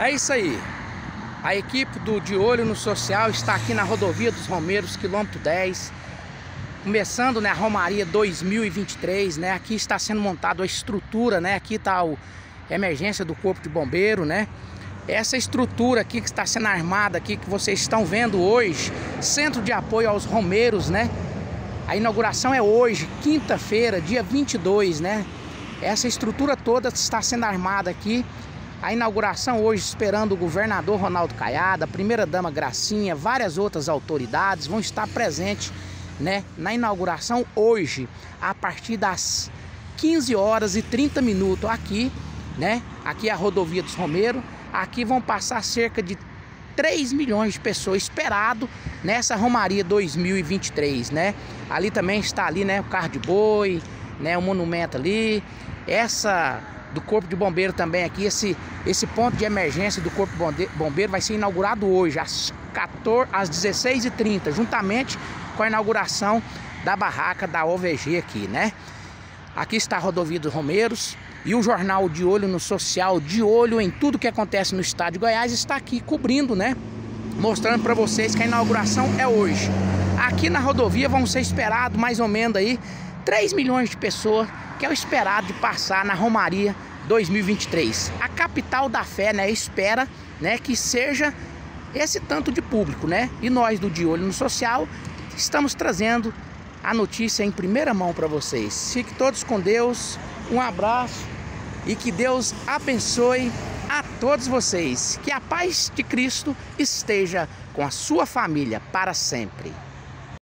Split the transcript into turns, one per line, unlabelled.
É isso aí. A equipe do De Olho no Social está aqui na rodovia dos Romeiros, quilômetro 10. Começando né, a Romaria 2023, né? Aqui está sendo montada a estrutura, né? Aqui está a emergência do Corpo de Bombeiro, né? Essa estrutura aqui que está sendo armada aqui, que vocês estão vendo hoje, Centro de Apoio aos Romeiros, né? A inauguração é hoje, quinta-feira, dia 22, né? Essa estrutura toda está sendo armada aqui a inauguração hoje esperando o governador Ronaldo Caiada, a primeira-dama Gracinha, várias outras autoridades vão estar presentes né, na inauguração hoje, a partir das 15 horas e 30 minutos aqui, né? Aqui é a rodovia dos Romeiros. Aqui vão passar cerca de 3 milhões de pessoas esperado nessa Romaria 2023, né? Ali também está ali, né, o carro de boi, né, o monumento ali. Essa do Corpo de Bombeiro também aqui. Esse, esse ponto de emergência do Corpo de Bombeiro vai ser inaugurado hoje, às, 14, às 16h30, juntamente com a inauguração da barraca da OVG aqui, né? Aqui está a rodovia dos Romeiros e o jornal De Olho no Social, de olho em tudo que acontece no estado de Goiás, está aqui cobrindo, né? Mostrando para vocês que a inauguração é hoje. Aqui na rodovia vão ser esperados mais ou menos aí 3 milhões de pessoas que é o esperado de passar na Romaria 2023. A capital da fé, né, espera, né, que seja esse tanto de público, né? E nós do De Olho no Social estamos trazendo a notícia em primeira mão para vocês. Fique todos com Deus. Um abraço e que Deus abençoe a todos vocês. Que a paz de Cristo esteja com a sua família para sempre.